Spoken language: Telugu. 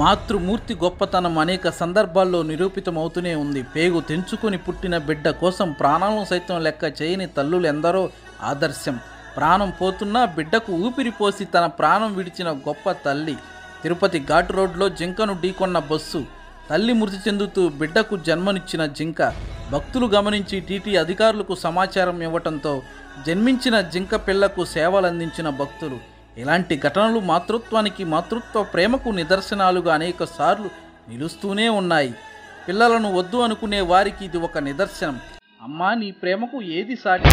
మాతృమూర్తి గొప్పతనం అనేక సందర్భాల్లో నిరూపితమవుతూనే ఉంది. పేగు తెంచుకొని పుట్టిన బిడ్డ కోసం ప్రాణాలను సైతం లెక్క చేయని తల్లులు ఎందరో ఆదర్శం. ప్రాణం పోతున్నా బిడ్డకు ఊపిరి పోసి తన ప్రాణం విడిచిన గొప్ప తల్లి. తిరుపతి ఘాట్ రోడ్లో జింకను ఢీకొన్న బస్సు. తల్లి మృతి చెందుతూ బిడ్డకు జన్మనిచ్చిన జింక. భక్తులు గమనించి టీటీ అధికారులకు సమాచారం ఇవ్వటంతో జన్మించిన జింక పిల్లకు సేవలందించిన భక్తులు. ఇలాంటి ఘటనలు మాతృత్వానికి మాతృత్వ ప్రేమకు నిదర్శనాలుగా అనేక సార్లు నిలుస్తూనే ఉన్నాయి. పిల్లలను వద్దు అనుకునే వారికి ఇది ఒక నిదర్శనం. అమ్మా నీ ప్రేమకు ఏది సాటి?